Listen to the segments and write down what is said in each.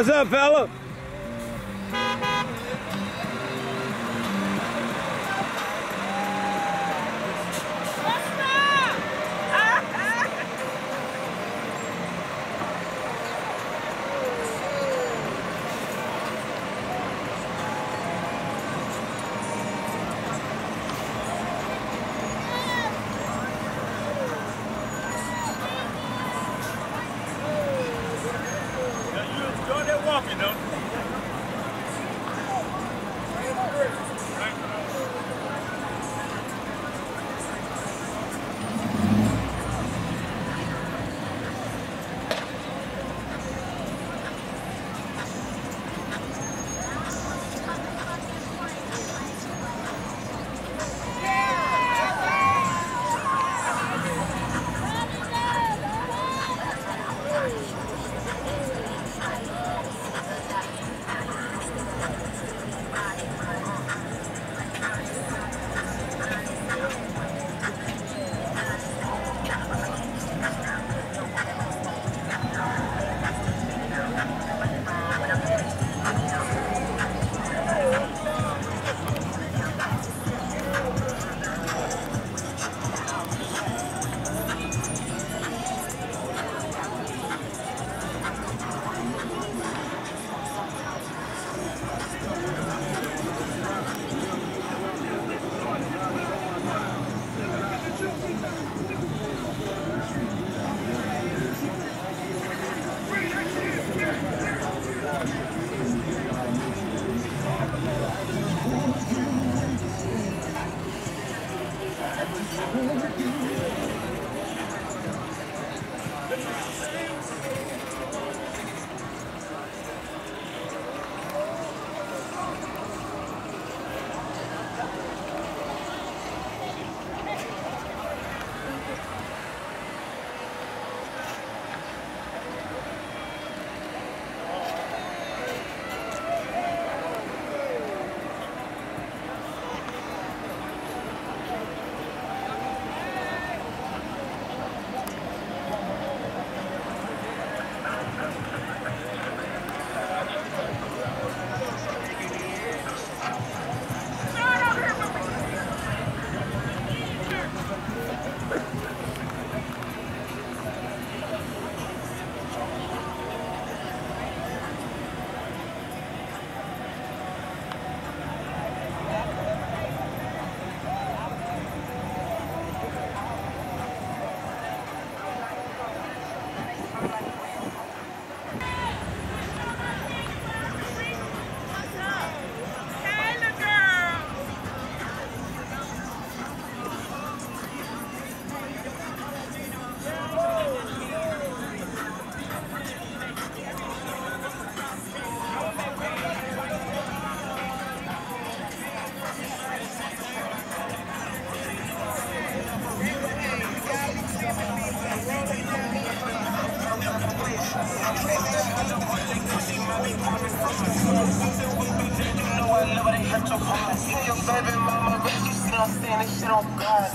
What's up, fella? baby mama but you see I'm saying? This shit on God.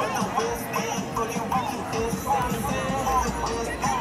With the you the